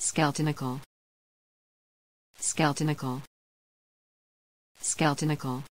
Skeletonical. Skeletonical. Skeletonical.